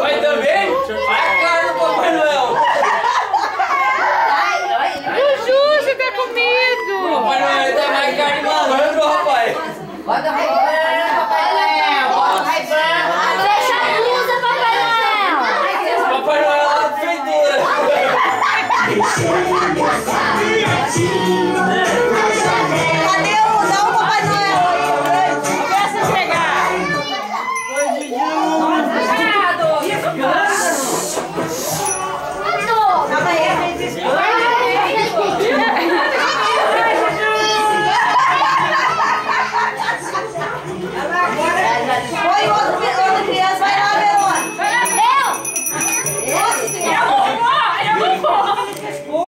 Vai também, vai claro no Papai Noel. Juju, você tá com medo. Papai Noel tá mais carne malandro, rapaz. Bota Noel. Deixa a blusa, Papai Noel. Papai Noel é lá de. 你别我哎呀我